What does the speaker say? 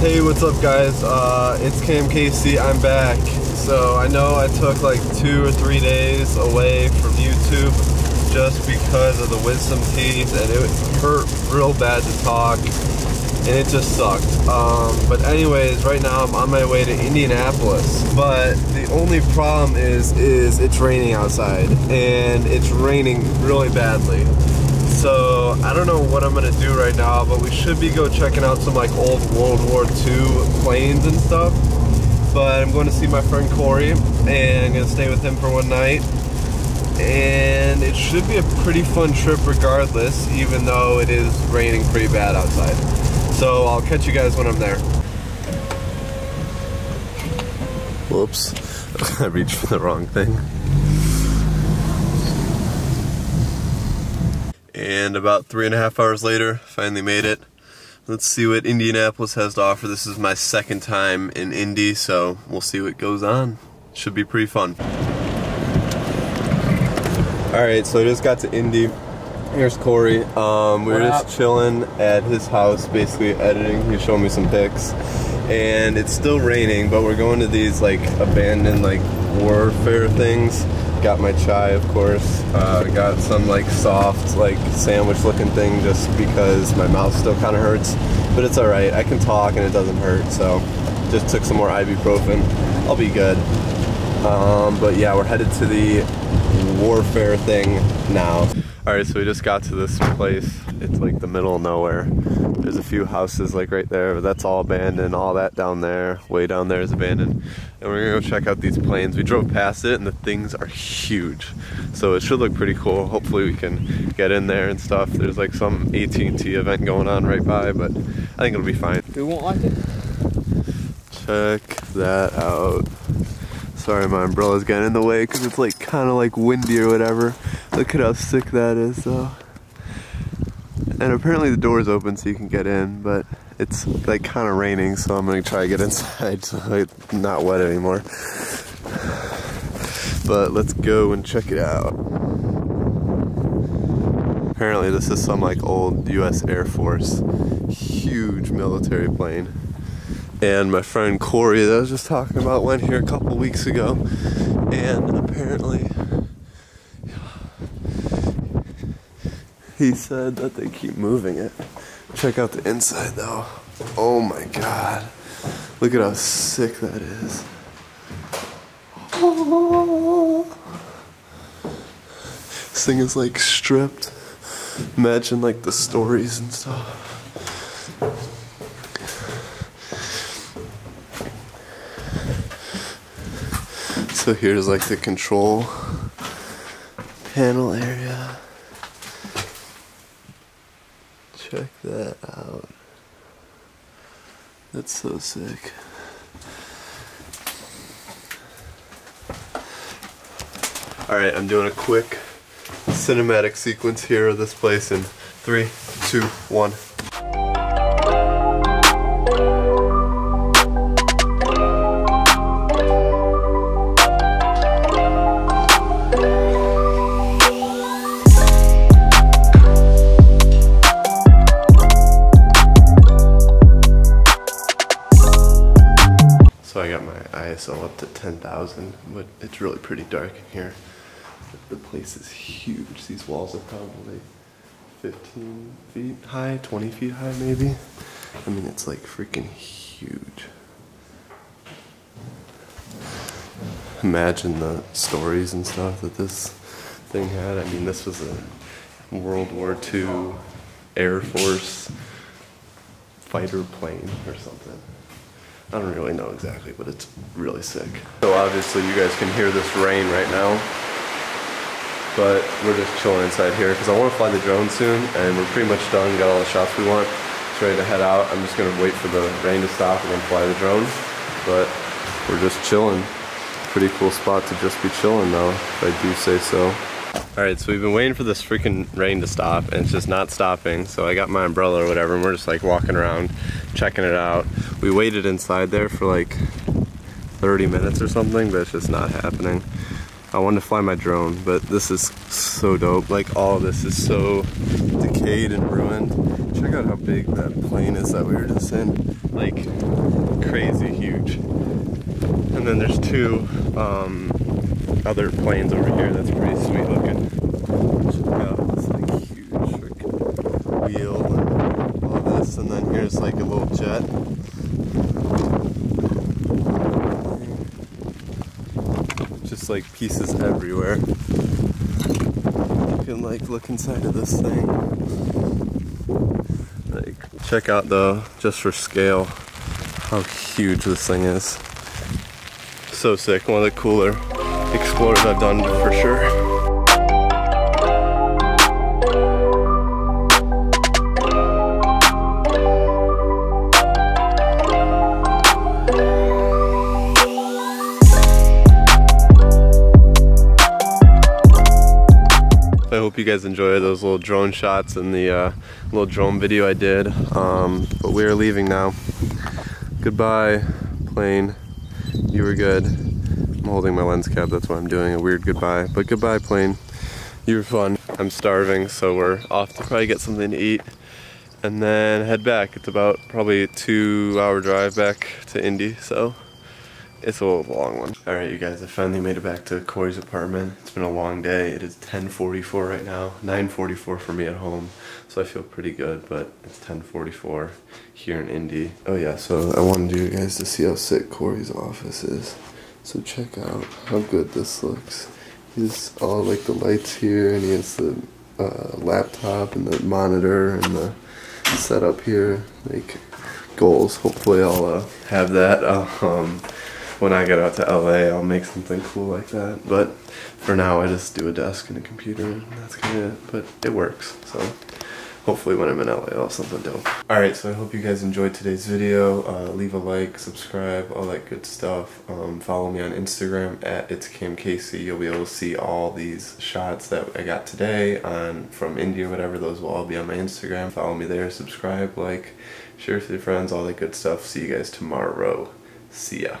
Hey, what's up guys? Uh, it's Cam Casey, I'm back. So I know I took like two or three days away from YouTube just because of the wisdom teeth and it hurt real bad to talk and it just sucked. Um, but anyways, right now I'm on my way to Indianapolis. But the only problem is, is it's raining outside and it's raining really badly. So I don't know what I'm gonna do right now, but we should be go checking out some like old World War II planes and stuff. But I'm going to see my friend Corey and I'm gonna stay with him for one night. And it should be a pretty fun trip regardless, even though it is raining pretty bad outside. So I'll catch you guys when I'm there. Whoops, I reached for the wrong thing. And about three and a half hours later, finally made it. Let's see what Indianapolis has to offer. This is my second time in Indy, so we'll see what goes on. Should be pretty fun. Alright, so I just got to Indy. Here's Corey. Um, we were just chilling at his house, basically editing. He's showing me some pics. And it's still raining, but we're going to these like abandoned like warfare things. Got my chai, of course. Uh, got some like soft, like sandwich looking thing just because my mouth still kind of hurts. But it's alright. I can talk and it doesn't hurt. So just took some more ibuprofen. I'll be good. Um, but yeah, we're headed to the warfare thing now. Alright, so we just got to this place. It's like the middle of nowhere. There's a few houses like right there, but that's all abandoned. All that down there, way down there is abandoned. And we're gonna go check out these planes. We drove past it and the things are huge. So it should look pretty cool. Hopefully we can get in there and stuff. There's like some AT&T event going on right by, but I think it'll be fine. We won't like it? Check that out. Sorry, my umbrella's getting in the way because it's like kind of like windy or whatever. Look at how sick that is though. And apparently the door's open so you can get in, but it's like kind of raining, so I'm gonna try to get inside so it's not wet anymore. But let's go and check it out. Apparently this is some like old US Air Force huge military plane and my friend Corey that I was just talking about went here a couple weeks ago and apparently he said that they keep moving it. Check out the inside though. Oh my god. Look at how sick that is. This thing is like stripped. Imagine like the stories and stuff. So here's like the control panel area. Check that out. That's so sick. Alright, I'm doing a quick cinematic sequence here of this place in three, two, one. ISO up to 10,000, but it's really pretty dark in here. The place is huge. These walls are probably 15 feet high, 20 feet high maybe. I mean, it's like freaking huge. Imagine the stories and stuff that this thing had. I mean, this was a World War II Air Force fighter plane or something. I don't really know exactly, but it's really sick. So obviously you guys can hear this rain right now, but we're just chilling inside here because I want to fly the drone soon and we're pretty much done, got all the shots we want. It's ready to head out. I'm just gonna wait for the rain to stop and then fly the drone, but we're just chilling. Pretty cool spot to just be chilling though, if I do say so. All right, so we've been waiting for this freaking rain to stop and it's just not stopping. So I got my umbrella or whatever and we're just like walking around, checking it out. We waited inside there for like 30 minutes or something, but it's just not happening. I wanted to fly my drone, but this is so dope. Like all this is so decayed and ruined. Check out how big that plane is that we were just in. Like crazy huge. And then there's two um, other planes over here that's pretty sweet looking. Check out this like huge wheel and all this. And then here's like a little jet. just like pieces everywhere. You can like look inside of this thing. Like check out though, just for scale, how huge this thing is. So sick, one of the cooler explorers I've done for sure. Hope you guys enjoyed those little drone shots and the uh, little drone video I did. Um, but we are leaving now. Goodbye, plane. You were good. I'm holding my lens cap, that's why I'm doing a weird goodbye. But goodbye, plane. You were fun. I'm starving, so we're off to probably get something to eat and then head back. It's about probably a two hour drive back to Indy, so it's a little long one. Alright you guys, I finally made it back to Corey's apartment. It's been a long day. It is 10.44 right now. 9.44 for me at home. So I feel pretty good, but it's 10.44 here in Indy. Oh yeah, so I wanted you guys to see how sick Corey's office is. So check out how good this looks. He's all like the lights here and he has the uh, laptop and the monitor and the setup here. Like goals, hopefully I'll uh, have that. Um, when I get out to LA, I'll make something cool like that. But for now, I just do a desk and a computer, and that's kind of it. But it works, so hopefully when I'm in LA, I'll have something dope. Alright, so I hope you guys enjoyed today's video. Uh, leave a like, subscribe, all that good stuff. Um, follow me on Instagram at It's Cam Casey. You'll be able to see all these shots that I got today on from Indy whatever. Those will all be on my Instagram. Follow me there, subscribe, like, share with your friends, all that good stuff. See you guys tomorrow. See ya.